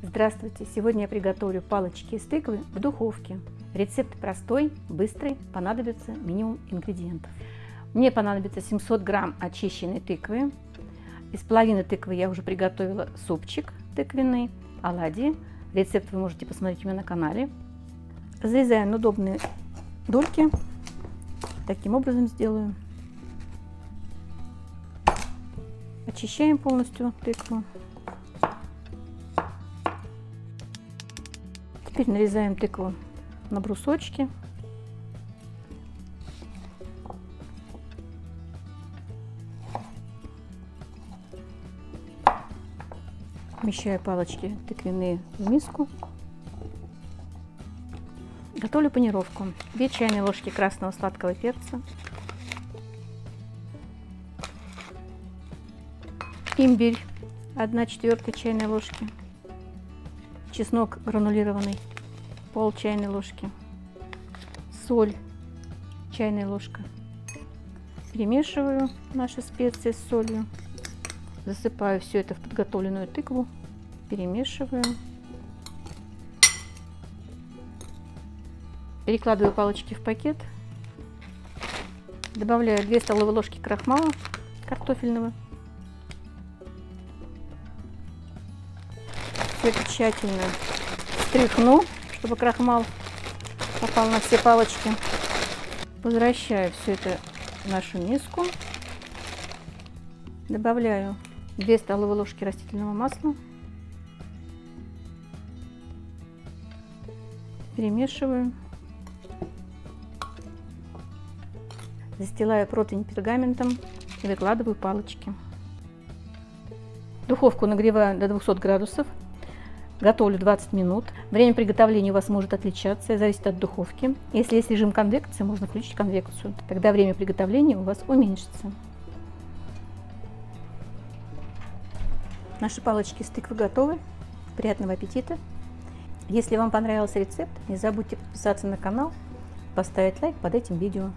Здравствуйте! Сегодня я приготовлю палочки из тыквы в духовке. Рецепт простой, быстрый, понадобится минимум ингредиентов. Мне понадобится 700 грамм очищенной тыквы. Из половины тыквы я уже приготовила супчик тыквенный, оладьи. Рецепт вы можете посмотреть у меня на канале. Разрезаю на удобные дольки. Таким образом сделаю. Очищаем полностью тыкву. Теперь нарезаем тыкву на брусочки. Помещаю палочки тыквенные в миску. Готовлю панировку. 2 чайные ложки красного сладкого перца. Имбирь 1 четвертая чайной ложки. Чеснок гранулированный пол чайной ложки. Соль чайная ложка. Перемешиваю наши специи с солью. Засыпаю все это в подготовленную тыкву. Перемешиваю. Перекладываю палочки в пакет. Добавляю 2 столовые ложки крахмала картофельного. Это тщательно стряхну, чтобы крахмал попал на все палочки. Возвращаю все это в нашу миску. Добавляю 2 столовые ложки растительного масла. Перемешиваю. Застилаю противень пергаментом и выкладываю палочки. Духовку нагреваю до 200 градусов. Готовлю 20 минут. Время приготовления у вас может отличаться, зависит от духовки. Если есть режим конвекции, можно включить конвекцию. Тогда время приготовления у вас уменьшится. Наши палочки с тыквы готовы. Приятного аппетита! Если вам понравился рецепт, не забудьте подписаться на канал, поставить лайк под этим видео.